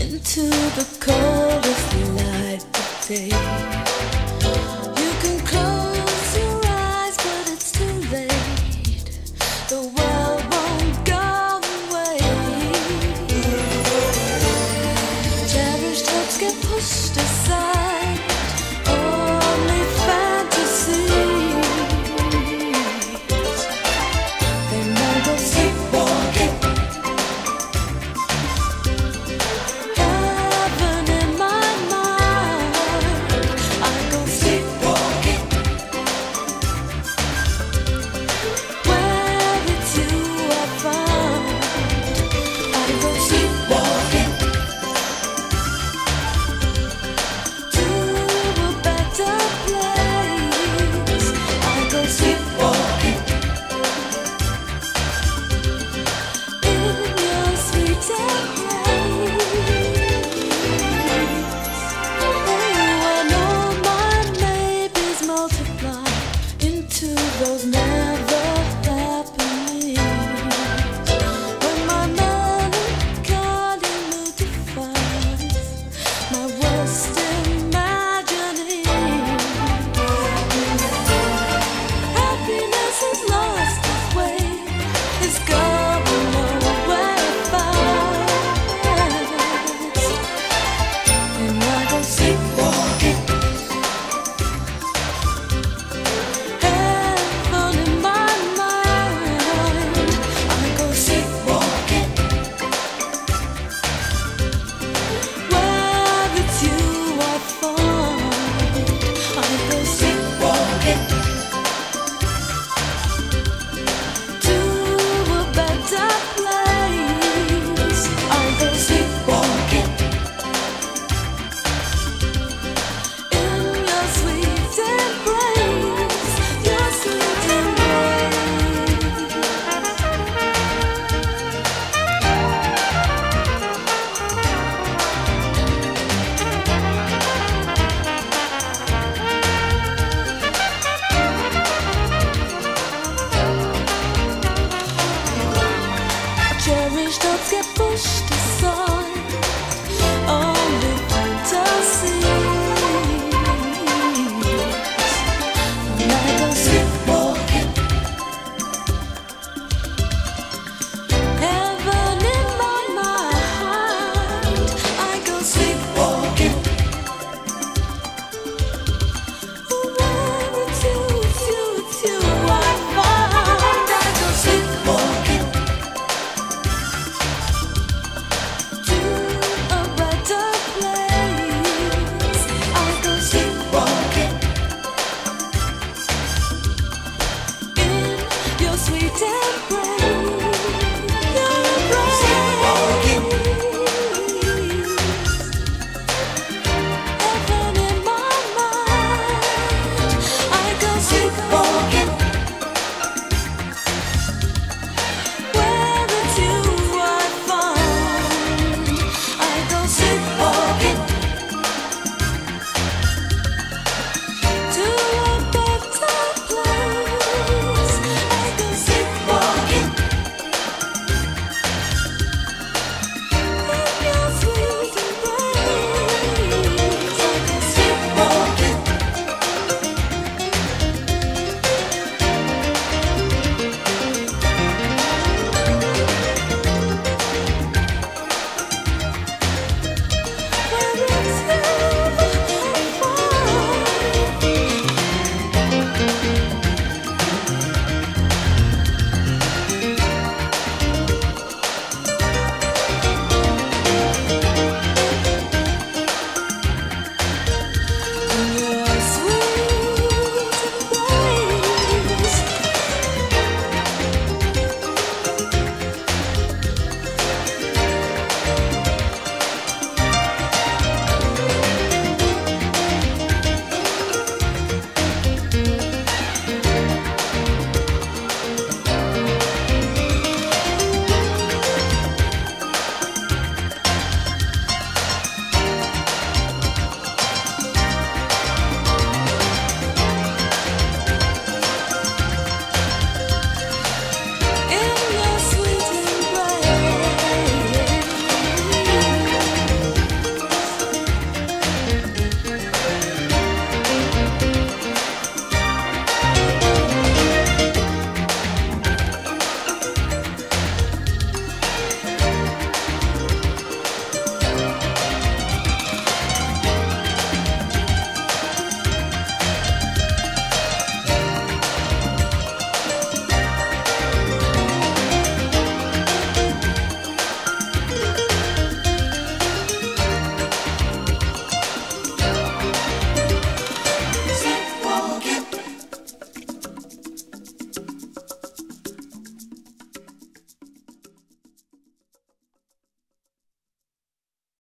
into the coldest light of day. take